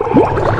you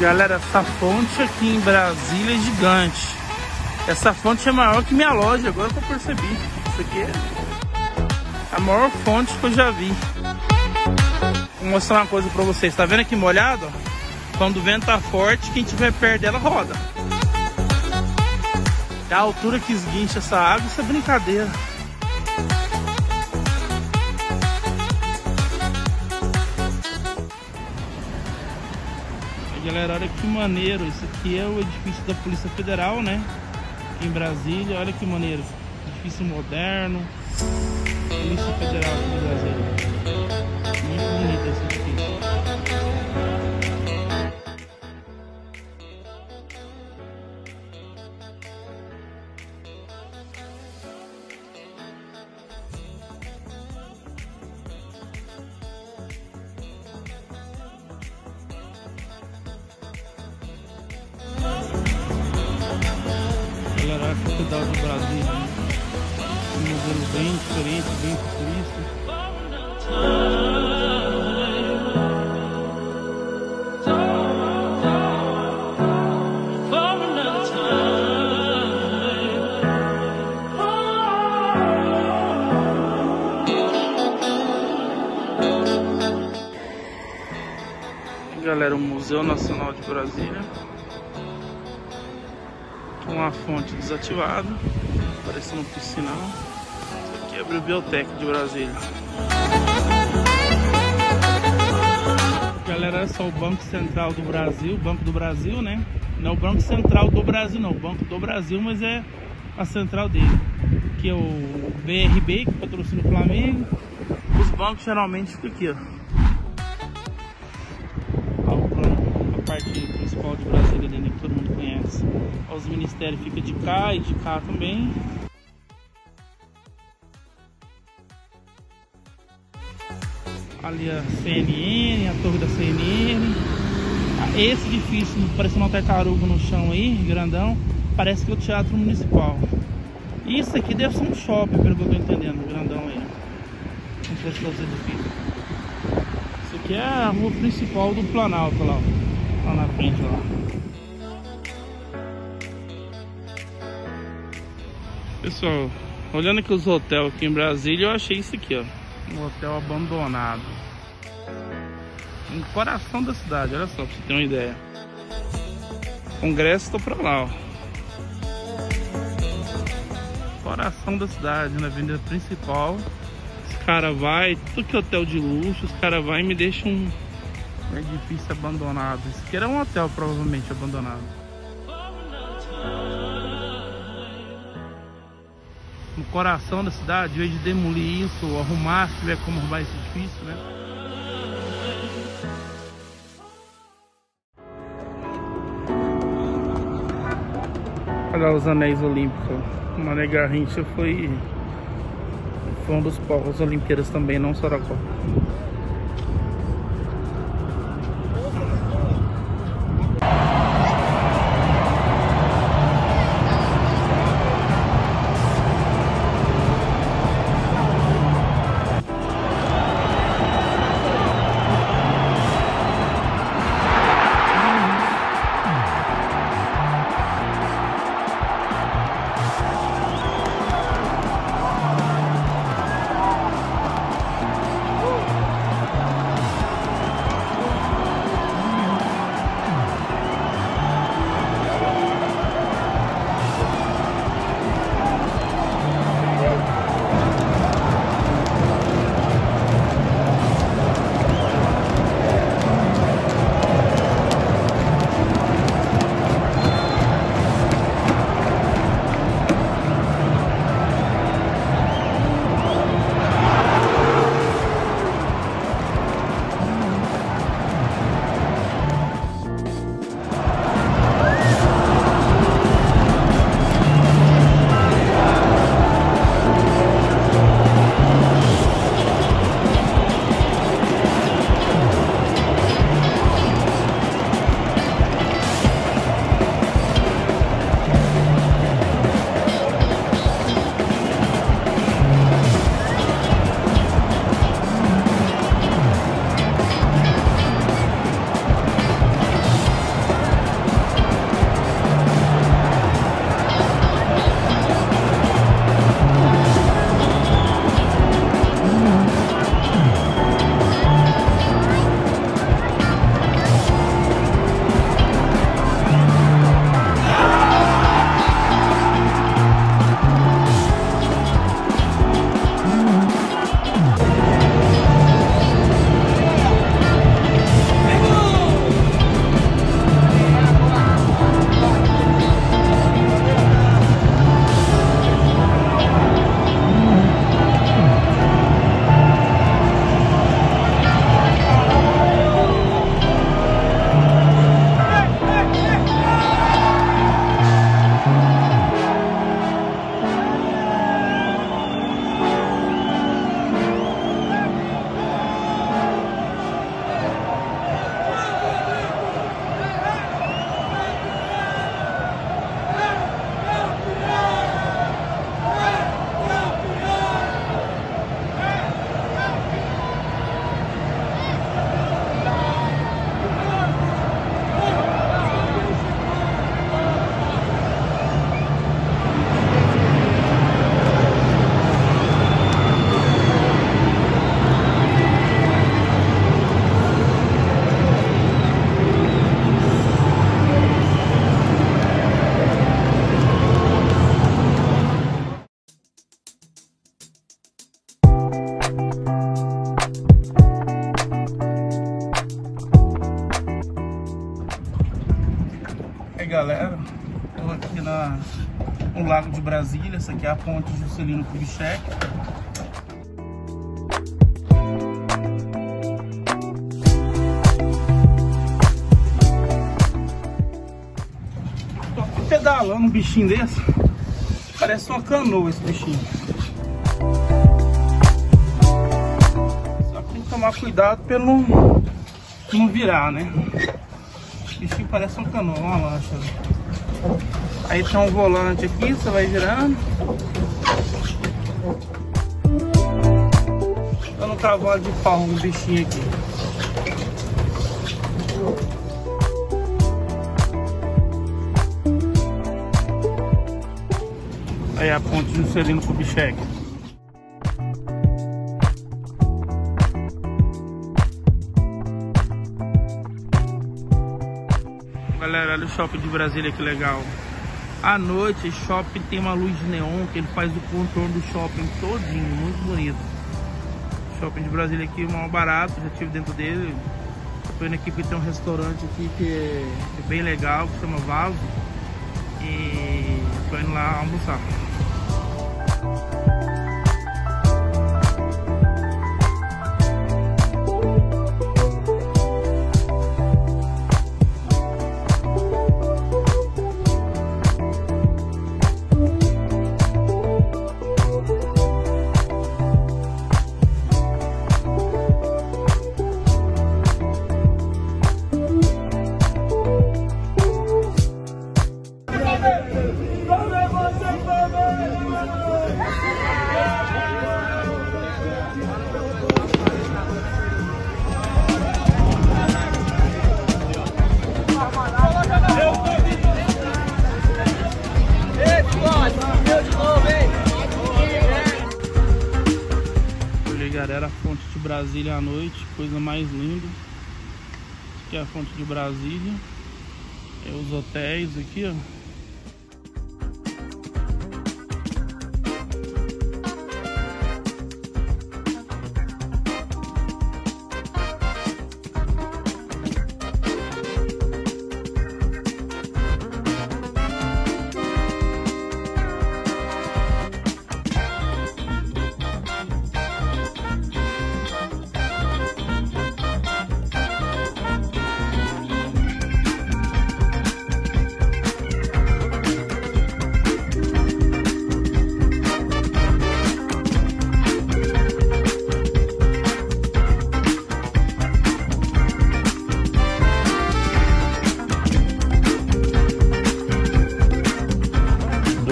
Galera, essa fonte aqui em Brasília é gigante. Essa fonte é maior que minha loja, agora que eu percebi. Isso aqui é a maior fonte que eu já vi. Vou mostrar uma coisa pra vocês. Tá vendo aqui molhado? Quando o vento tá forte, quem tiver perto dela roda. A altura que esguincha essa água, isso é brincadeira. Galera, olha que maneiro. Isso aqui é o edifício da Polícia Federal, né? Em Brasília, olha que maneiro. Edifício moderno. Polícia Federal aqui em Brasília. Muito bonito esse edifício. Galera, a Catedral do Brasil. Né? Um modelo bem diferente, bem futurista. Galera, o Museu Nacional de Brasília. Uma fonte desativada, parecendo um piscinão. Isso aqui é a Biblioteca de Brasília. Galera, esse é o Banco Central do Brasil, Banco do Brasil, né? Não é o Banco Central do Brasil, não, o Banco do Brasil, mas é a central dele. Que é o BRB, que patrocina o Flamengo. Os bancos geralmente ficam aqui, ó. Mundo conhece. Os ministérios ficam de cá e de cá também. Ali a CNN, a torre da CNN. Esse edifício, parecendo uma tartaruga no chão aí, grandão, parece que é o Teatro Municipal. Isso aqui deve ser um shopping, pelo que eu tô entendendo, grandão aí. Não os edifícios. Isso aqui é a rua principal do Planalto lá, ó. lá na frente lá. Pessoal, olhando aqui os hotéis aqui em Brasília, eu achei isso aqui, ó. Um hotel abandonado. No coração da cidade, olha só, pra você ter uma ideia. Congresso tô pra lá, ó. Coração da cidade, na avenida principal. Os cara vai, tudo que é hotel de luxo, os cara vai e me deixam um edifício abandonado. Isso aqui era um hotel provavelmente abandonado. No coração da cidade, em vez de demolir isso, arrumar, se tiver como arrumar esse edifício, né? Olha os anéis olímpicos. Mané Garrincha foi, foi um dos povos Olimpíadas também, não só Lago de Brasília. Essa aqui é a ponte Juscelino Kubitschek. Pedalando um bichinho desse. Parece uma canoa esse bichinho. Só que tem que tomar cuidado pra não, virar, né? Bichinho parece uma canoa, uma lancha. Aí tem um volante aqui, você vai girando. Dando um cavalo de pau no bichinho aqui. Aí a ponte de Juscelino Kubitschek. Galera, olha o shopping de Brasília que legal. À noite, shopping tem uma luz de neon que ele faz o contorno do shopping todinho, muito bonito. Shopping de Brasília aqui é mal barato, já estive dentro dele. Tô vendo aqui que tem um restaurante aqui que é, é bem legal, que chama Vaso. E tô indo lá almoçar. Brasília à noite, coisa mais linda. Aqui é a fonte de Brasília. É os hotéis aqui, ó.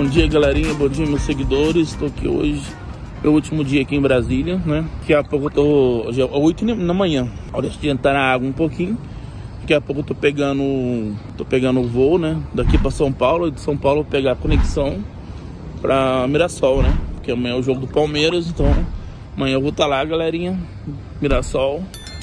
Bom dia, galerinha. Bom dia, meus seguidores. Estou aqui hoje, meu último dia aqui em Brasília, né? Daqui a pouco eu tô. Já é 8 da manhã. Hora de entrar na água um pouquinho. Daqui a pouco eu tô pegando. tô pegando o voo, né? Daqui para São Paulo. E de São Paulo eu pegar a conexão para Mirassol, né? Porque amanhã é o jogo do Palmeiras, então amanhã eu vou estar lá, galerinha. Mirassol,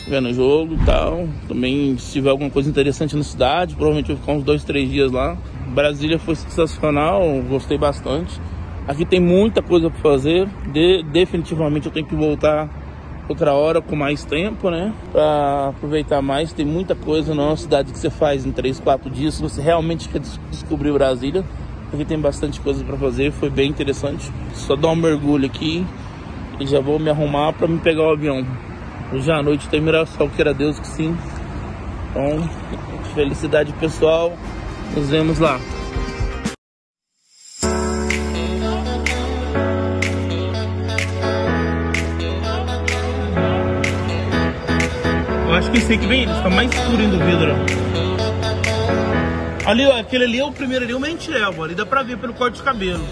vendo o jogo e tal. Também se tiver alguma coisa interessante na cidade, provavelmente eu vou ficar uns dois, três dias lá. Brasília foi sensacional, gostei bastante. Aqui tem muita coisa para fazer. De, definitivamente eu tenho que voltar outra hora com mais tempo, né? Para aproveitar mais. Tem muita coisa na nossa cidade que você faz em 3, 4 dias. Se você realmente quer des descobrir Brasília, aqui tem bastante coisa para fazer. Foi bem interessante. Só dar um mergulho aqui e já vou me arrumar para me pegar o avião. Hoje à noite tem Mirassol, queira Deus que sim. Então, felicidade pessoal. Nos vemos lá. Eu acho que esse aqui vem, está mais escuro do vidro. Ali, ó, aquele ali é o primeiro ali, é o Mentelbo. Ali dá pra ver pelo corte de cabelo.